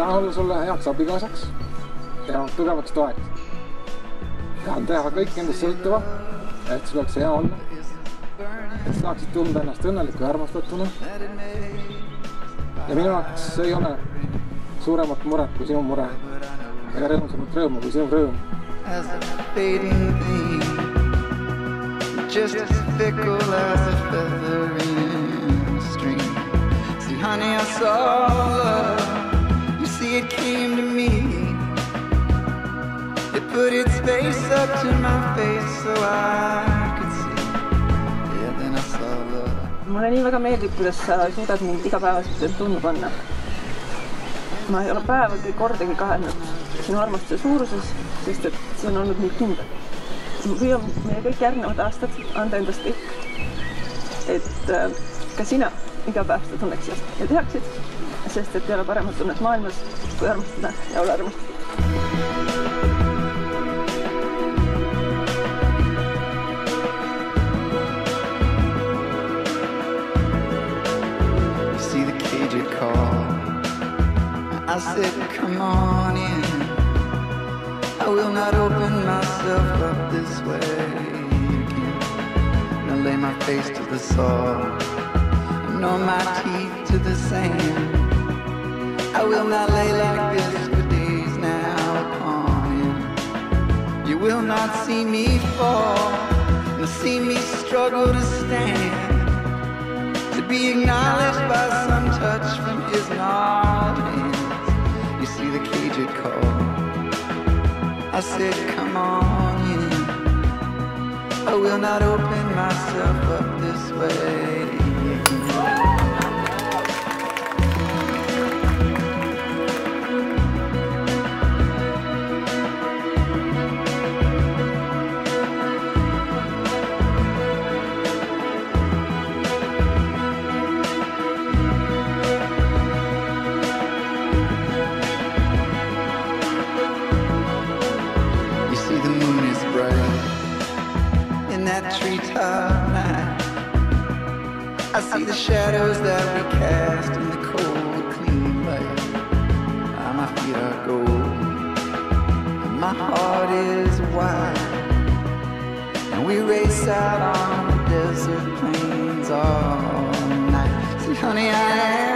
tahan olla sulle heaks abikaasaks ja tugevaks toeks. tahan teha kõik endast sõltuva, et sul oleks hea olla. et sa saaksid tunda ennast õnneliku ja armastatuna. ja minu jaoks ei ole suuremat muret kui sinu mure ega rõõmsamat rõõmu kui sinu rõõm. as a fading thing, just as fickle as a feather in a stream. See, honey, I saw love. Face up to my face so I could see. Yeah, then I saw love. mulle nii väga meeldib, kuidas sa suudad mind igapäevaselt tundma panna. ma ei ole päevagi kordagi kahelnud sinu armastuse suuruses, sest et see on olnud nii kindel. ma püüan meie kõik järgnevad aastad anda endast kõik, et äh, ka sina iga päev seda tunneksid ja teaksid, sest et ei ole paremat tunnet maailmas kui armastada ja olla armastatud. Said, come on in. I will not open myself up this way again. Now lay my face to the soil, nor my teeth to the sand. I will not lay like this for days now upon you. You will not see me fall, nor see me struggle to stand I said, come on in. I will not open myself up this way. See the moon is bright in that treetop night. I see the shadows that we cast in the cold, clean light. Ah, my feet are gold, and my heart is wide. And we race out on the desert plains all night. See, honey, I am